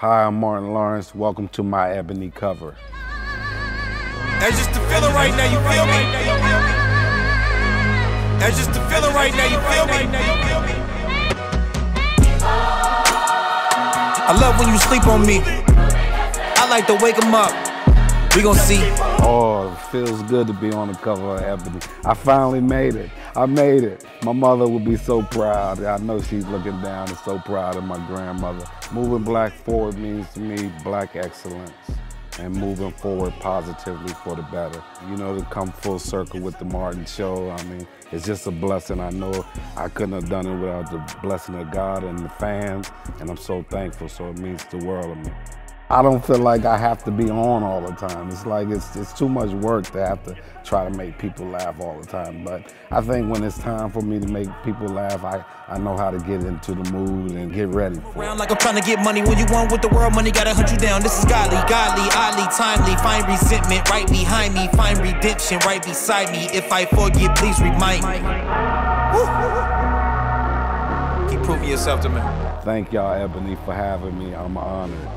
Hi, I'm Martin Lawrence. Welcome to my Ebony cover. That's just the feeling right now, you feel me? That's just the feeling right now, you feel me? I love when you sleep on me. I like to wake 'em up. We gonna see. Oh, it feels good to be on the cover of Ebony. I finally made it. I made it. My mother would be so proud. I know she's looking down and so proud of my grandmother. Moving black forward means to me black excellence and moving forward positively for the better. You know, to come full circle with the Martin Show, I mean, it's just a blessing. I know I couldn't have done it without the blessing of God and the fans, and I'm so thankful, so it means the world to me. I don't feel like I have to be on all the time. It's like it's, it's too much work to have to try to make people laugh all the time. But I think when it's time for me to make people laugh, I, I know how to get into the mood and get ready for Round like I'm trying to get money when you want with the world, money gotta hunt you down. This is godly, godly, oddly, timely. Find resentment right behind me, find redemption right beside me. If I forget, please remind me. Keep proving yourself to me. Thank y'all, Ebony, for having me. I'm honored.